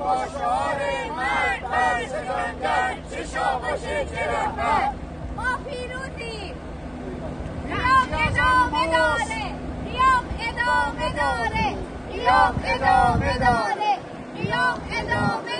با شعار مرد بر ستمگر چه شابش چه رهبر ما پیروزیم. ریاض ادامه داره. ریاض ادامه داره. ریاض ادامه داره. ریاض ادامه داره